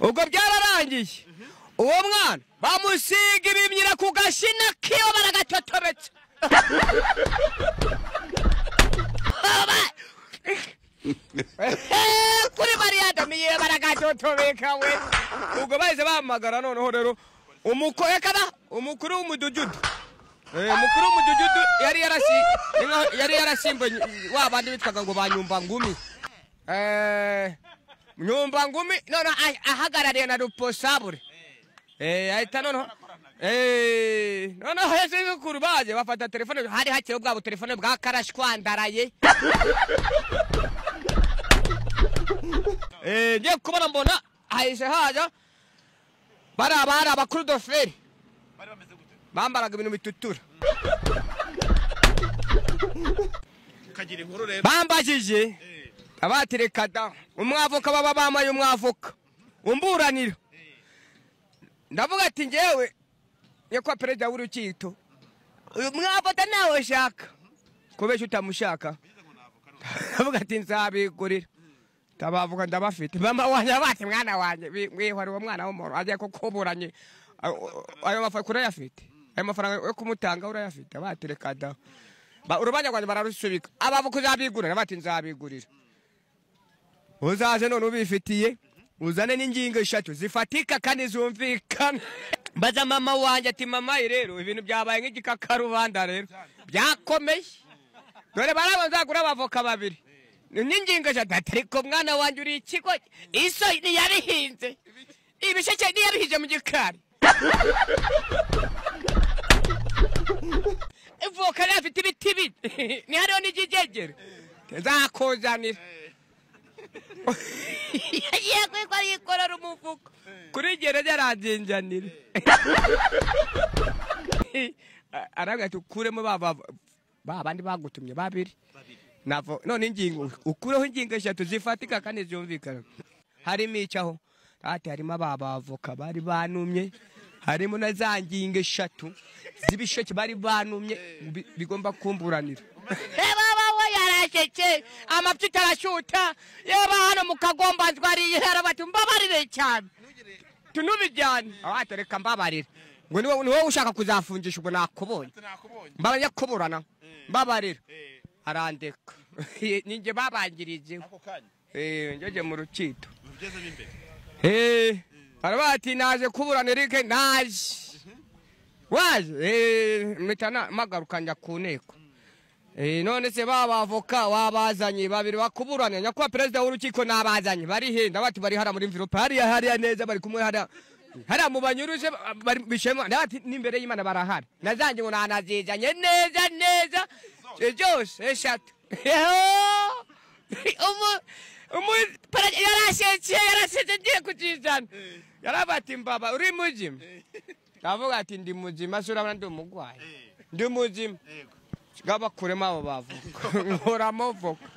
ubwo byararangiye. Uwo mwana bamusiga ibimyira ku gashina kiyo baragatotobetse kuri mariya damiye baragatotobeka we. Ubwo bahise bahamagara noneho rero umukorekana umukuru w'umudugudu Eh, umukuru w'umudugudu yari yarasi inka- yari yarasimbuye wa bandi bitwaga ngo ba nyumba ngumi. Eh, nyumba ngumi. None ah- ahagarariye na ruposabure ahita noneho Eh, noneho hese kuru baje bafata telefone. Hari hakiriho bwa butelefone bwa karashwandaraye ngiye kubona mbona hahise haza bariya bari abakuru doferi bambaraga ibintu bitutura. Bambajije. Abatereka da. Umwavoka baba bamaye umwavoka umburanira ndavuga ati ngewe nyakwa perezida w'urukiko. Uyu mwavoka nawe shaka kubeshya utamushaka. Ndavuga ati nzabigurira. Ndabavuga ndabafite. Mama wanjye bati mwana wanjye wihora uwo mwana w'umuntu agiye kukuburanye. Ayo mafaranga urayafite? Ayo mafaranga yo kumutanga urayafite? Batereka da Ba- urubanza rwanjye bararusubika abavoka uzabigurira bati nzabigurira. Uzaze none ubifitiye uzane n'ingingo eshatu. Zifatika kandi zumvikana. Mbaza mama wanjye ati mama rero ibintu byabaye nk'igikakarubanda rero. Byakomeye. Dore baraba nzagura abavoka babiri. N'ingingo eshatu. Ariko mwana wanjye uri ikigo? Iso ntiyarihinze. Ibisheke ntiyabihinze mu gikari. Ivoka rero afite ibiti bine. Ni hariho n'igigegere nzakuzanira yego ko yikorera umufuka kuri gereza aradinjanira aravuga ati ukuremo ba ba- ba bandi bagutumye babiri none ingingo ukureho ingingo eshatu zifatika kandi zumvikana harimo icyaho ati harimo aba bavoka bari banumye harimo na za ngingo eshatu z'ibisheke bari banumye bi- bigomba kumburanira yarasheke amabyita arashuta. Yaba hano mu kagombanzwa ariyera bati mbabarire cyane. Tunubijyane. Abatereka mbabarire. Ngo ni wowe ushaka kuzafungisha ubwo nakubonye nakubonye mbabanya kuburana. Mbabarira Eh, arandeka. Ninjye babangirije. Ako kanya. Eh, ngeze mu rukiko ugezemo imbere. Eh, baravuga ati naje kuburana Eric naje. Waje? Eh, mpita na- mpagaruka njya ku nteko. Eh, none se ba bavoka wabazanye babiri bakuburana nyakubahwa perezida w'urukiko nabazanye. Bari henda bati bari hariya muri mvirope hariya hariya neza bari kumwe hariya. Hariya mu banyuruje bishema. Ndabati n'imbere y'imana barahari. Nazanjye ngo nanazizanye neza neza. Byose eshatu umu umu para- yarashetse ngiye kukizana yarabati mbaba uri muzima ndavuga ati ndi muzima urabona ndi umurwayi ndi muzima yego gabakuremo abo bavuka. Nkuramo voka